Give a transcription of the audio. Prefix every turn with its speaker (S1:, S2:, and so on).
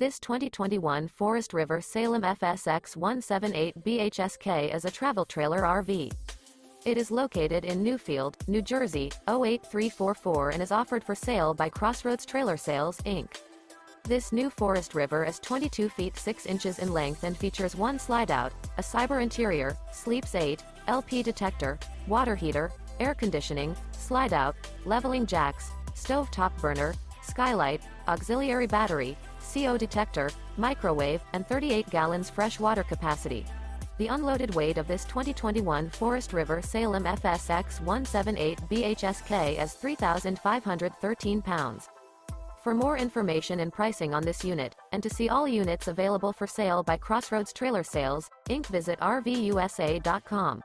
S1: This 2021 Forest River Salem FSX 178 BHSK is a travel trailer RV. It is located in Newfield, New Jersey, 08344 and is offered for sale by Crossroads Trailer Sales, Inc. This new Forest River is 22 feet 6 inches in length and features one slide-out, a cyber interior, sleeps 8, LP detector, water heater, air conditioning, slide-out, leveling jacks, stove-top burner, skylight, auxiliary battery, CO detector, microwave, and 38 gallons fresh water capacity. The unloaded weight of this 2021 Forest River Salem FSX 178 BHSK is 3,513 pounds. For more information and pricing on this unit, and to see all units available for sale by Crossroads Trailer Sales, Inc. visit RVUSA.com.